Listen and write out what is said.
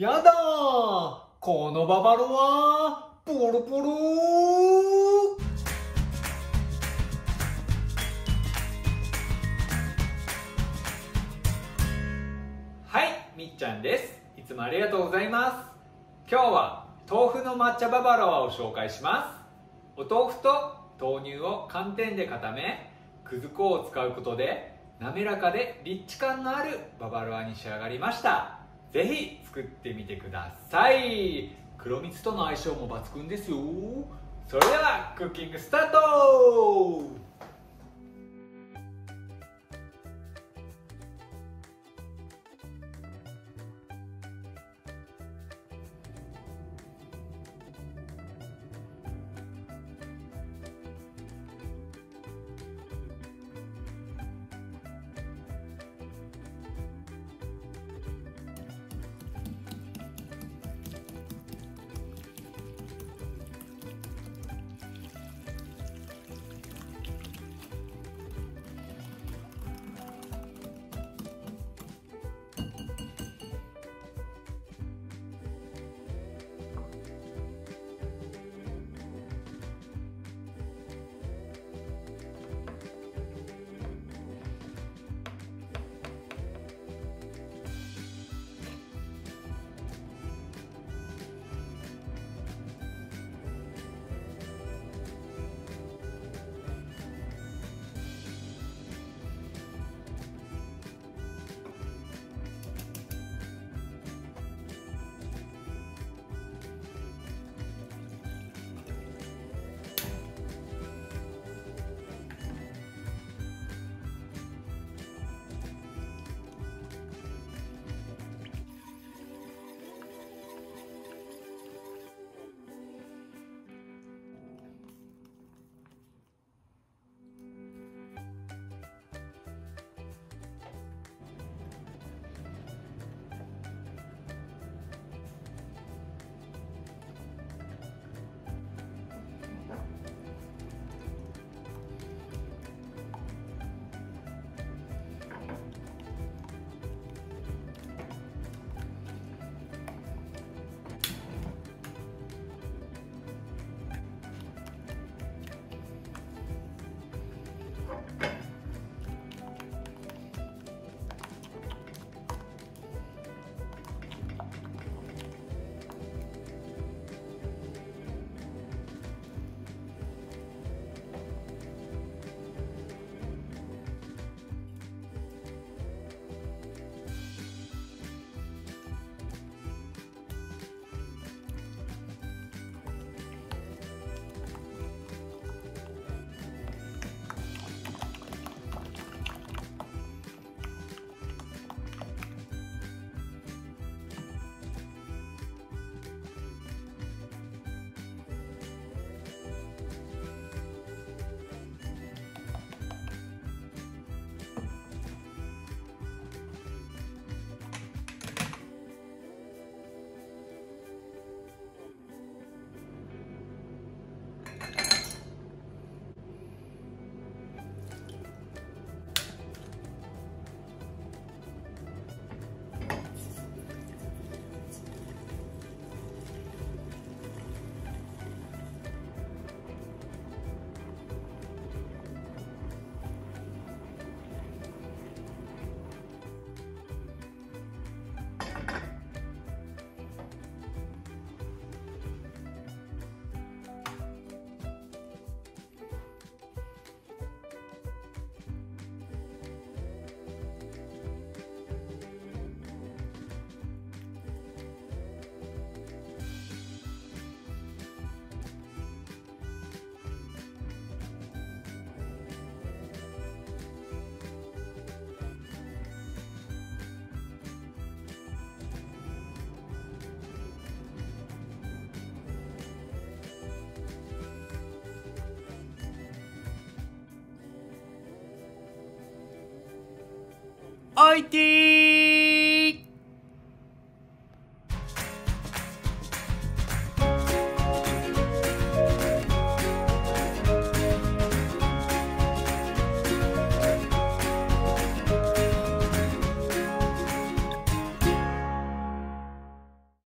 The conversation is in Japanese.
やだこのババロはポロポロはいみっちゃんです。いつもありがとうございます。今日は豆腐の抹茶ババロアを紹介します。お豆腐と豆乳を寒天で固めくず粉を使うことで滑らかでリッチ感のあるババロアに仕上がりました。ぜひ作ってみてください。黒蜜との相性も抜群ですよ。それではクッキングスタート。おいてー